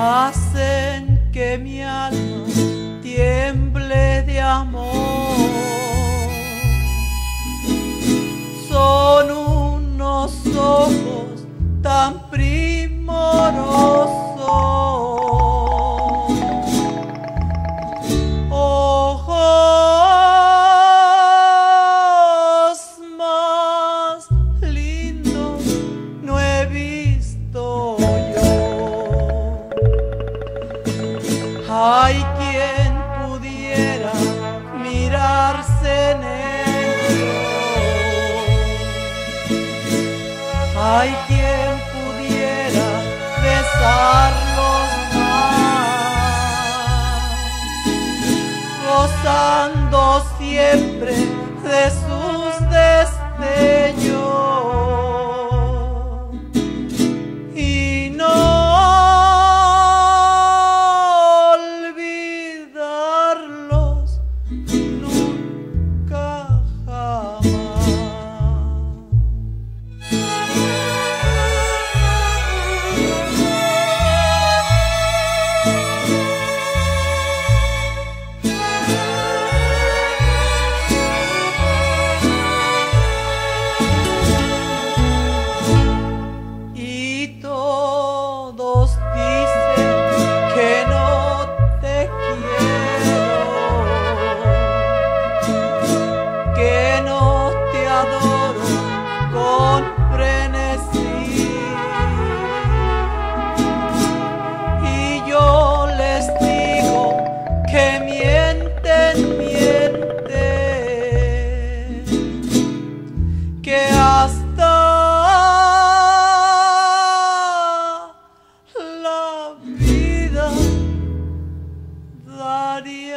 hacen que mi alma tiemble de amor. Son unos ojos tan privados Hay quien pudiera mirarse en ellos. Hay quien pudiera besarlos más, gozando siempre Maria.